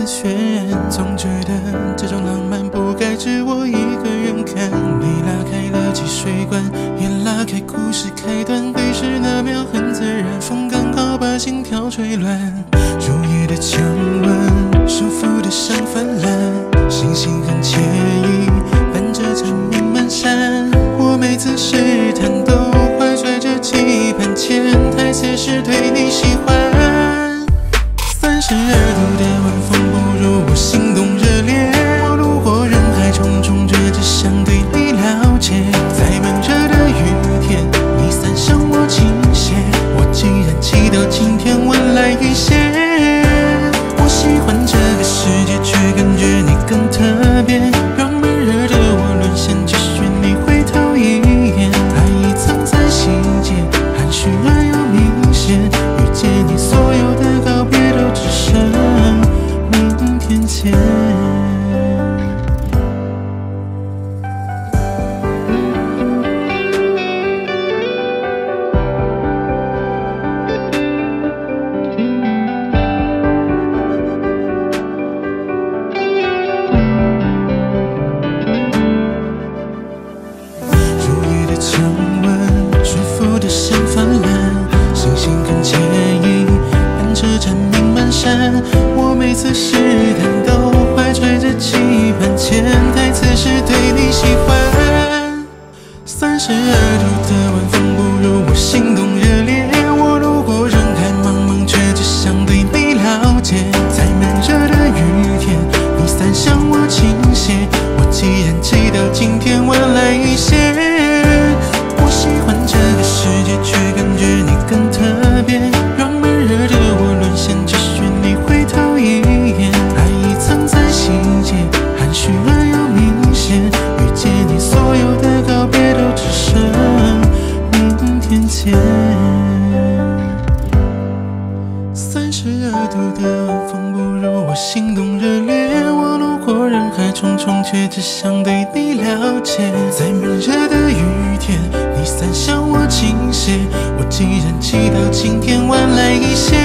丝血，总觉得这种浪漫不该只我一个人看。你拉开了汽水管，也拉开故事开端，对视那秒很自然，风刚好把心跳吹乱。入夜的强吻，舒服的像泛滥，星星很惬意，伴着缠绵漫山。我每次试探都怀揣着期盼，潜台词是对你喜欢。三十二满山。我每次试探都怀揣着期盼，潜台词是对你喜欢。三十二度的晚风不如我心动度的晚风不如我心动热烈，我路过人海重重，却只想对你了解。在闷热的雨天，你伞向我倾斜，我竟然祈祷晴天晚来一些。